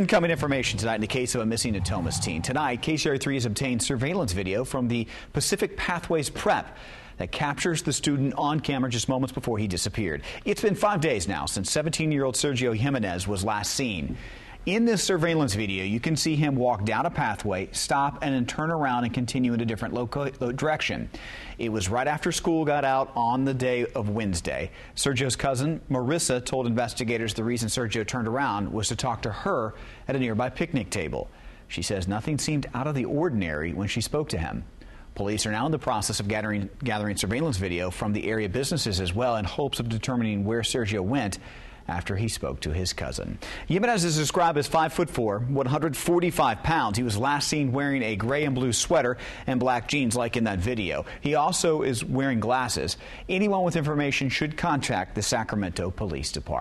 Incoming information tonight in the case of a missing Natomas teen. Tonight, KCRA3 has obtained surveillance video from the Pacific Pathways Prep that captures the student on camera just moments before he disappeared. It's been five days now since 17 year old Sergio Jimenez was last seen. In this surveillance video, you can see him walk down a pathway, stop, and then turn around and continue in a different direction. It was right after school got out on the day of Wednesday. Sergio's cousin, Marissa, told investigators the reason Sergio turned around was to talk to her at a nearby picnic table. She says nothing seemed out of the ordinary when she spoke to him. Police are now in the process of gathering, gathering surveillance video from the area businesses as well in hopes of determining where Sergio went after he spoke to his cousin. Jimenez is described as 5 foot 4, 145 pounds. He was last seen wearing a gray and blue sweater and black jeans like in that video. He also is wearing glasses. Anyone with information should contact the Sacramento Police Department.